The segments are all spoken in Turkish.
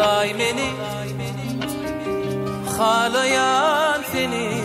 Huday meni Halayan seni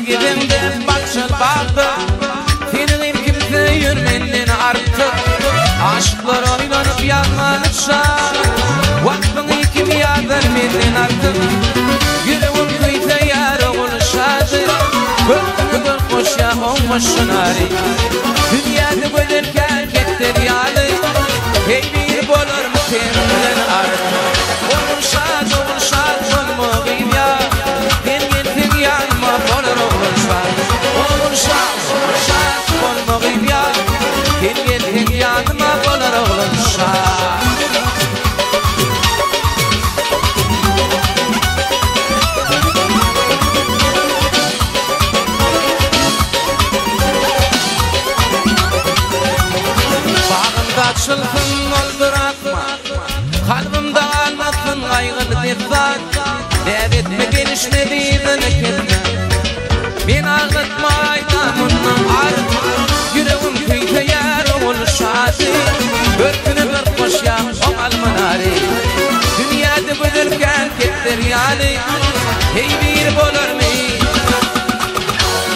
Sana gidimde bakşıl baktı Senin kimse yürmenden artık. Aşklar oynanıp yanlanıp şan Vaktini kim yazar menden artık? Yüreğim kıyta yar oluşadı. Köpküdür koşya olmuş şunari Dünyada güzelken kettir yalı Hey bir zat Der etme gelişmedi beni kesme Ben ağlatma aytamını artık Yüreğim kıyta yer Bir günü bir koş ya o almanari Dünyada güzelken kettir yani. Hey bir bolur mu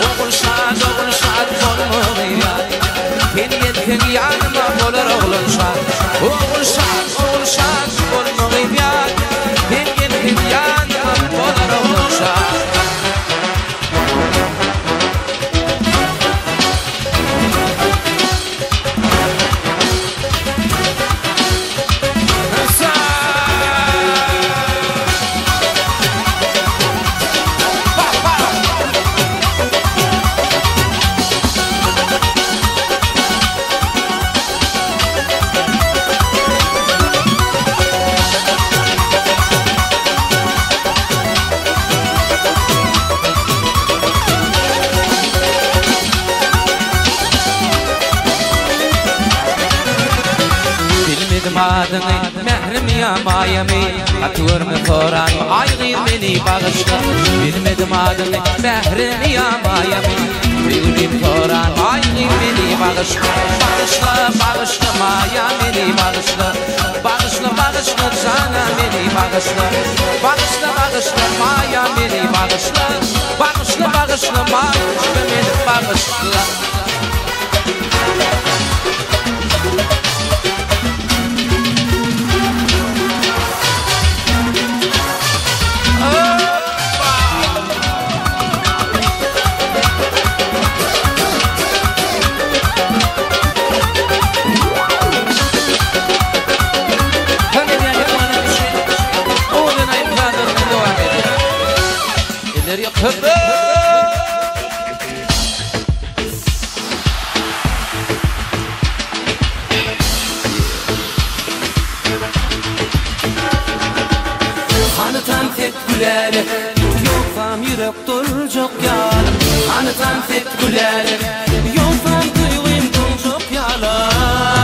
Oğul şad, oğul şad olmalı ya. Ben yetkin yanıma Bilmedim adını mehrim ya mayami Atıyor mu koran? Aygır beni bağışla Bilmedim adını mehrim ya mayami Bilmedim koran. Aygır beni bağışla Bağışla bağışla maya beni bağışla. Bağışla bağışla sana beni bağışla. Bağışla bağışla maya beni bağışla. Bağışla bağışla maya beni bağışla Hanıtan tek gülerek Yoksam yürek duracak yalan Hanıtan tek gülerek Yoksam duyuyum duracak yalan